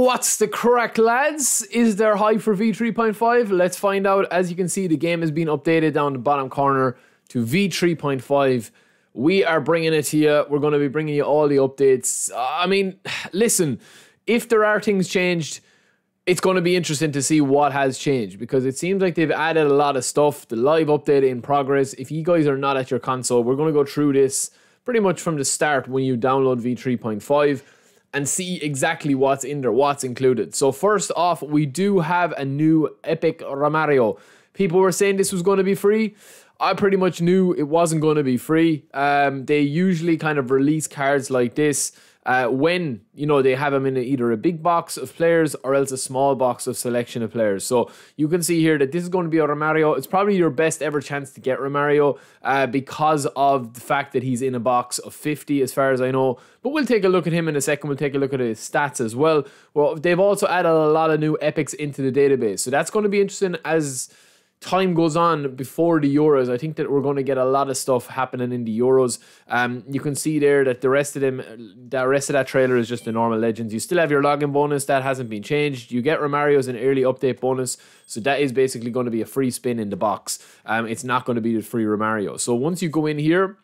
What's the crack, lads? Is there hype for V3.5? Let's find out. As you can see, the game has been updated down the bottom corner to V3.5. We are bringing it to you. We're going to be bringing you all the updates. I mean, listen, if there are things changed, it's going to be interesting to see what has changed because it seems like they've added a lot of stuff. The live update in progress. If you guys are not at your console, we're going to go through this pretty much from the start when you download V3.5 and see exactly what's in there, what's included. So first off, we do have a new Epic Romario. People were saying this was going to be free. I pretty much knew it wasn't going to be free. Um, they usually kind of release cards like this uh, when you know they have them in either a big box of players or else a small box of selection of players. So you can see here that this is going to be a Romario. It's probably your best ever chance to get Romario uh, because of the fact that he's in a box of 50, as far as I know. But we'll take a look at him in a second. We'll take a look at his stats as well. Well, they've also added a lot of new epics into the database, so that's going to be interesting as time goes on before the Euros, I think that we're going to get a lot of stuff happening in the Euros. Um, you can see there that the rest of them, the rest of that trailer is just the normal legends. You still have your login bonus that hasn't been changed. You get Romario's an early update bonus, so that is basically going to be a free spin in the box. Um, it's not going to be the free Romario. So once you go in here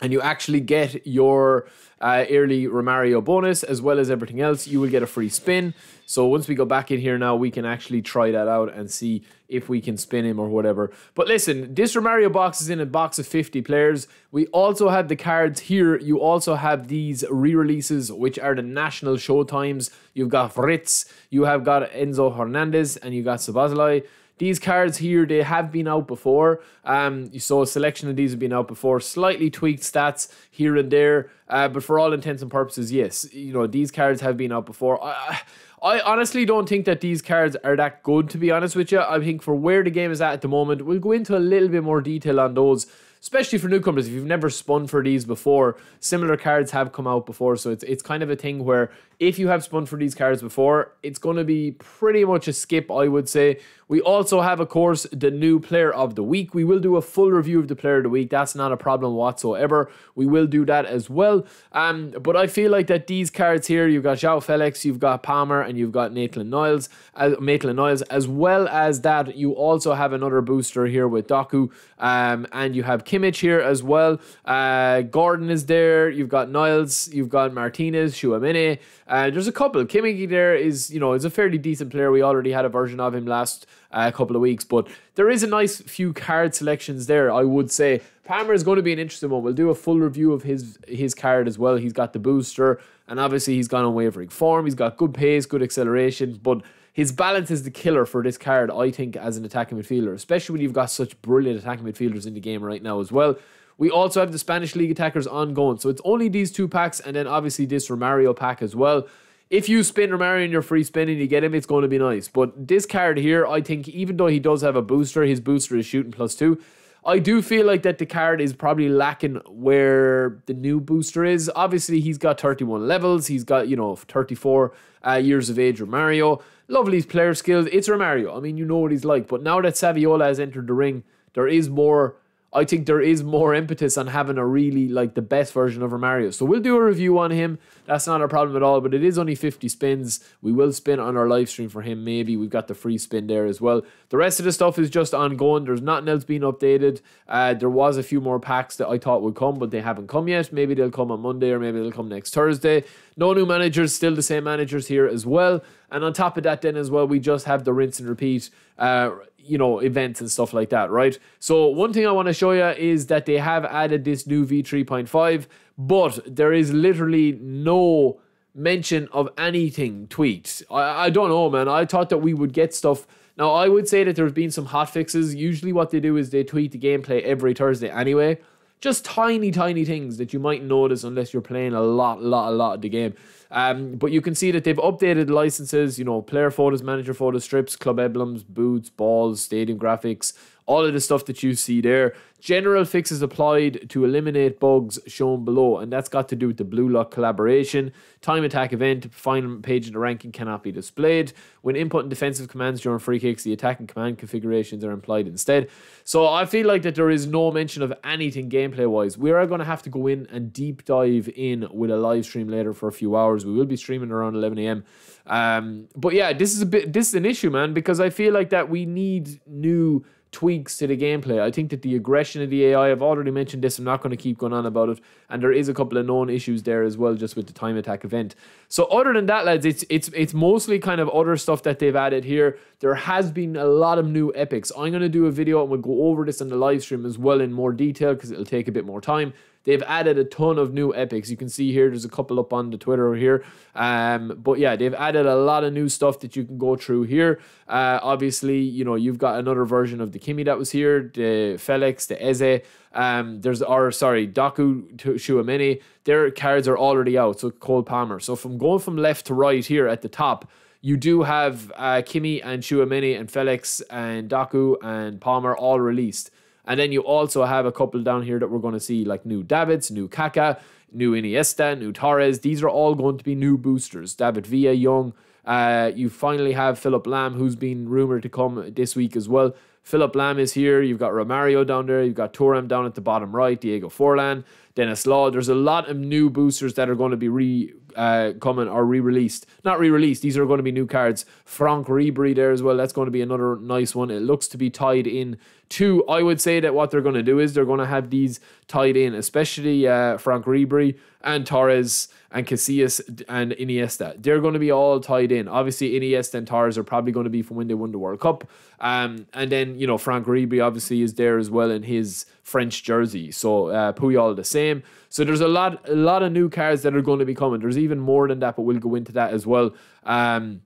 and you actually get your uh, early Romario bonus as well as everything else, you will get a free spin. So once we go back in here now, we can actually try that out and see if we can spin him or whatever. But listen, this Romario box is in a box of 50 players. We also have the cards here. You also have these re-releases, which are the national showtimes. You've got Fritz, you have got Enzo Hernandez, and you got Szoboszlai. These cards here, they have been out before. Um, you saw a selection of these have been out before. Slightly tweaked stats here and there, uh, but for all intents and purposes, yes, you know these cards have been out before. I, I honestly don't think that these cards are that good. To be honest with you, I think for where the game is at at the moment, we'll go into a little bit more detail on those especially for newcomers. If you've never spun for these before, similar cards have come out before, so it's it's kind of a thing where if you have spun for these cards before, it's going to be pretty much a skip, I would say. We also have, of course, the new player of the week. We will do a full review of the player of the week. That's not a problem whatsoever. We will do that as well. Um, but I feel like that these cards here, you've got João Felix, you've got Palmer, and you've got Maitland Niles, uh, Maitland Niles, as well as that, you also have another booster here with Doku, um, and you have Kimmich here as well. Uh, Gordon is there. You've got Niles, you've got Martinez, Tchouaméni. Uh, there's a couple. Kimmich there is, you know, is a fairly decent player. We already had a version of him last uh, couple of weeks, but there is a nice few card selections there. I would say Palmer is going to be an interesting one. We'll do a full review of his his card as well. He's got the booster, and obviously he's gone on wavering form. He's got good pace, good acceleration, but his balance is the killer for this card, I think, as an attacking midfielder, especially when you've got such brilliant attacking midfielders in the game right now as well. We also have the Spanish League attackers ongoing. So it's only these two packs and then obviously this Romario pack as well. If you spin Romario in your free spin and you get him, it's going to be nice. But this card here, I think, even though he does have a booster, his booster is shooting plus two. I do feel like that the card is probably lacking where the new booster is. Obviously, he's got 31 levels. He's got, you know, 34 uh, years of age, Romario. Lovely player skills. It's Romario. I mean, you know what he's like. But now that Saviola has entered the ring, there is more I think there is more impetus on having a really like the best version of Romario. So we'll do a review on him. That's not a problem at all, but it is only 50 spins. We will spin on our live stream for him, maybe. We've got the free spin there as well. The rest of the stuff is just ongoing. There's nothing else being updated. Uh, there was a few more packs that I thought would come, but they haven't come yet. Maybe they'll come on Monday or maybe they'll come next Thursday. No new managers, still the same managers here as well. And on top of that, then as well, we just have the rinse and repeat. Uh, you know, events and stuff like that, right? So one thing I want to show you is that they have added this new V3.5, but there is literally no mention of anything tweaked. I, I don't know, man. I thought that we would get stuff. Now, I would say that there's been some hot fixes. Usually, what they do is they tweet the gameplay every Thursday anyway. Just tiny, tiny things that you might notice unless you're playing a lot, lot, a lot of the game. Um, but you can see that they've updated licenses, you know, player photos, manager photos, strips, club emblems, boots, balls, stadium graphics, all of the stuff that you see there. General fixes applied to eliminate bugs shown below, and that's got to do with the Blue Lock collaboration. Time attack event, final page in the ranking cannot be displayed. When inputting defensive commands during free kicks, the attack and command configurations are implied instead. So I feel like that there is no mention of anything gameplay wise. We are going to have to go in and deep dive in with a live stream later for a few hours. We will be streaming around 11 a.m. Um, but yeah, this is a bit this is an issue, man, because I feel like that we need new tweaks to the gameplay. I think that the aggression of the AI, I've already mentioned this, I'm not going to keep going on about it. And there is a couple of known issues there as well, just with the time attack event. So other than that, lads, it's it's it's mostly kind of other stuff that they've added here. There has been a lot of new epics. I'm going to do a video and we'll go over this in the live stream as well in more detail because it'll take a bit more time. They've added a ton of new epics. You can see here, there's a couple up on the Twitter over here. Um, but yeah, they've added a lot of new stuff that you can go through here. Uh, obviously, you know, you've got another version of the Kimmich that was here, the Felix, the Eze. Um, there's or sorry, Doku to Tchouameni. Their cards are already out. So Cole Palmer. So from going from left to right here at the top, you do have uh, Kimmich and Tchouameni and Felix and Doku and Palmer all released. And then you also have a couple down here that we're going to see, like new Davids, new Kaka, new Iniesta, new Torres. These are all going to be new boosters. David Villa, Young. Uh, you finally have Philipp Lahm, who's been rumored to come this week as well. Philipp Lahm is here. You've got Romario down there. You've got Thuram down at the bottom right. Diego Forlan, Denis Law. There's a lot of new boosters that are going to be re uh, coming or re-released. Not re-released. These are going to be new cards. Franck Ribery there as well. That's going to be another nice one. It looks to be tied in to. I would say that what they're going to do is they're going to have these tied in, especially uh, Franck Ribery and Torres and Casillas and Iniesta. They're going to be all tied in. Obviously, Iniesta and Torres are probably going to be from when they won the World Cup. Um, and then, you know, Franck Ribery obviously is there as well in his French jersey. So uh, Puyol the same. So there's a lot, a lot of new cards that are going to be coming. There's even more than that, but we'll go into that as well. Um,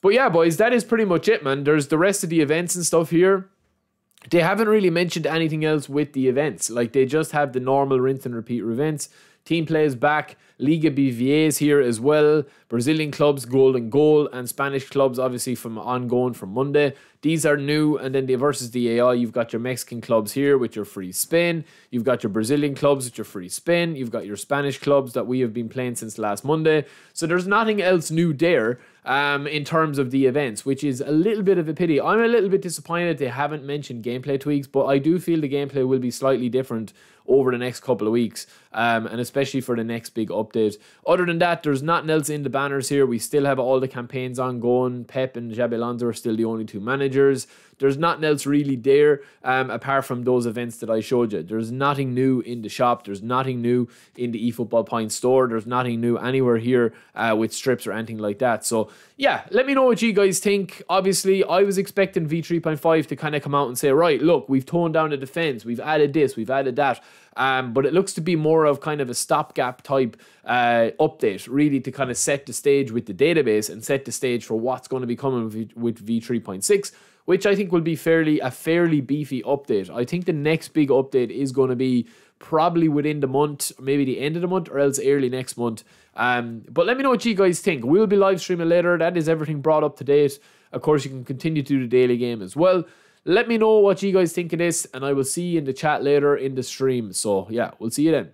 but yeah, boys, that is pretty much it, man. There's the rest of the events and stuff here. They haven't really mentioned anything else with the events. Like they just have the normal rinse and repeat events. Team plays back. Liga BBVA is here as well. Brazilian clubs, Golden Goal, and Spanish clubs, obviously from ongoing from Monday. These are new, and then the versus the AI, you've got your Mexican clubs here with your free spin. You've got your Brazilian clubs with your free spin. You've got your Spanish clubs that we have been playing since last Monday. So there's nothing else new there um, in terms of the events, which is a little bit of a pity. I'm a little bit disappointed they haven't mentioned gameplay tweaks, but I do feel the gameplay will be slightly different over the next couple of weeks, um, and especially for the next big update. Other than that, there's nothing else in the banners here. We still have all the campaigns ongoing. Pep and Xabi Alonso are still the only two managers. There's nothing else really there um, apart from those events that I showed you. There's nothing new in the shop. There's nothing new in the eFootball Point store. There's nothing new anywhere here uh, with strips or anything like that. So yeah, let me know what you guys think. Obviously, I was expecting V3.5 to kind of come out and say, right, look, we've toned down the defense, we've added this, we've added that. Um, but it looks to be more of kind of a stopgap type uh, update, really to kind of set the stage with the database and set the stage for what's going to be coming with, with V3.6 which I think will be fairly a fairly beefy update. I think the next big update is going to be probably within the month, maybe the end of the month, or else early next month. Um, but let me know what you guys think. We'll be live streaming later. That is everything brought up to date. Of course, you can continue to do the daily game as well. Let me know what you guys think of this, and I will see you in the chat later in the stream. So, yeah, we'll see you then.